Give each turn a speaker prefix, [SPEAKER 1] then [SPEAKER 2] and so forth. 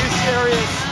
[SPEAKER 1] various areas